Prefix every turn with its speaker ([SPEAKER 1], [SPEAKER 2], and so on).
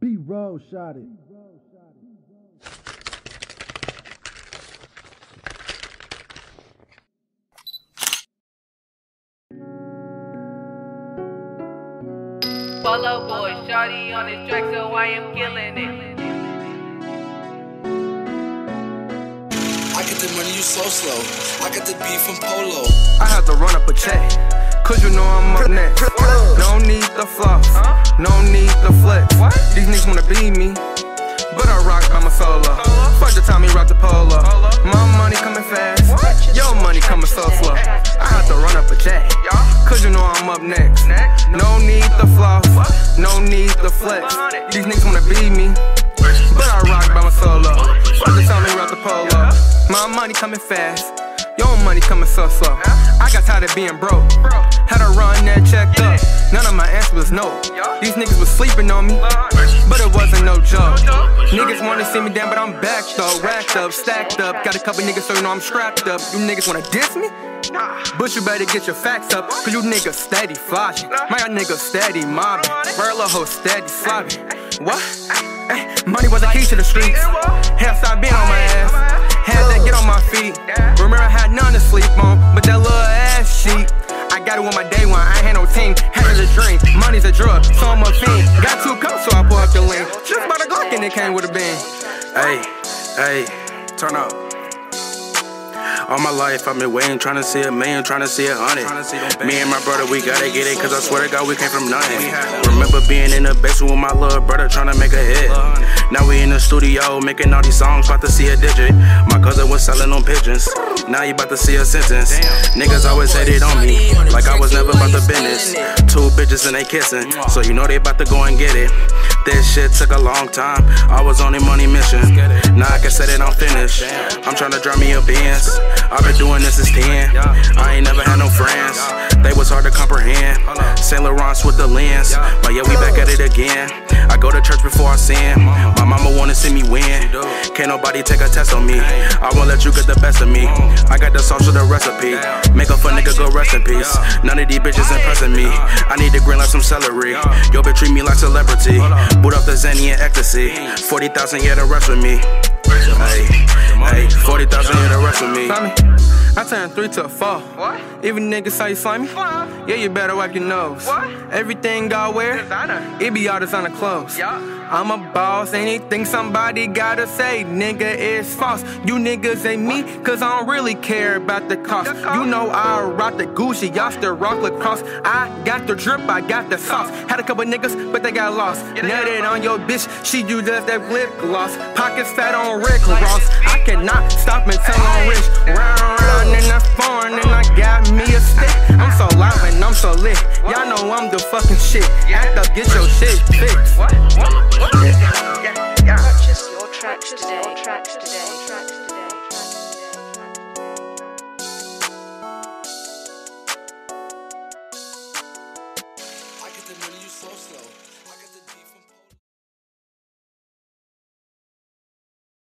[SPEAKER 1] B roll shot it.
[SPEAKER 2] Follow boy, shawty on this track, so I am killing it.
[SPEAKER 3] I get the money, you so slow. I got the beef from Polo.
[SPEAKER 4] I had to run up a check, cause you know I'm up next. Cause you know I'm up next. No need the fluff, no need the flex. These niggas wanna be me, but I rock by my solo. Fuck the time he rock the polo. My money coming fast. Your money coming so slow. I got tired of being broke. Had to run that check up. None of my answers was no. These niggas was sleeping on me, but it wasn't no joke. Niggas wanna see me down, but I'm back though. Racked up, stacked up. Got a couple niggas so you know I'm strapped up. You niggas wanna diss me? But you better get your facts up, cause you niggas steady flossing. My niggas steady mobbing. Burla hoe steady slobbing. What? Eh, money was the key to the streets. Hell, stop being on my ass. Had to get on my feet. Remember, I had none to sleep on, but that little ass sheet. I got it on my day one, I ain't had no team. Had a dream, money's a drug, so I'm a fiend. Got two cups, so I pull up the link. Just bought a Glock and it came with a bean.
[SPEAKER 5] Hey, hey, turn up. All my life I've been waiting, trying to see a million, trying to see a hundred. Me and my brother, we gotta get it, cause I swear to God, we came from nothing. Remember being in the basement with my little brother, trying to make a hit. Now studio, making all these songs, about to see a digit. My cousin was selling on pigeons. Now you about to see a sentence. Niggas always hated on me, like I was never about the business. Two bitches and they kissing, so you know they about to go and get it. This shit took a long time, I was on a money mission. Now I can say that I'm finished. I'm trying to drive me a Benz. I've been doing this since 10. I ain't never to comprehend. Saint Laurent's with the lens. But yeah, we back at it again. I go to church before I sin. My mama wanna see me win. Can't nobody take a test on me. I won't let you get the best of me. I got the sauce with the recipe. Make up for nigga, go rest in peace. None of these bitches impressing me. I need to grill like some celery. Yo, bitch, treat me like celebrity. Boot up the Zenny and ecstasy. 40,000, yeah, the rest with me. Hey, hey, 40,000, yeah, the rest with me.
[SPEAKER 4] I turned three to a four.
[SPEAKER 2] What?
[SPEAKER 4] Even niggas say you slimy. Yeah, you better wipe your nose.
[SPEAKER 2] What?
[SPEAKER 4] Everything I wear,
[SPEAKER 2] Designer.
[SPEAKER 4] it be all designer clothes.
[SPEAKER 2] Yeah.
[SPEAKER 4] I'm a boss, anything somebody gotta say, nigga, is false. You niggas ain't me, cause I don't really care about the cost. You know I rock the Gucci, y'all still rock lacrosse. I got the drip, I got the sauce. Had a couple niggas, but they got lost.
[SPEAKER 2] Yeah, they got
[SPEAKER 4] Nutted on your bitch, she used that lip gloss. Pockets fat on Rick Ross. I cannot stop until I'm rich. Round, round in that foreign, and I got me a stick. I'm so loud and I'm so lit. Y'all know I'm the fucking shit. Act up, get your shit fixed.
[SPEAKER 2] What?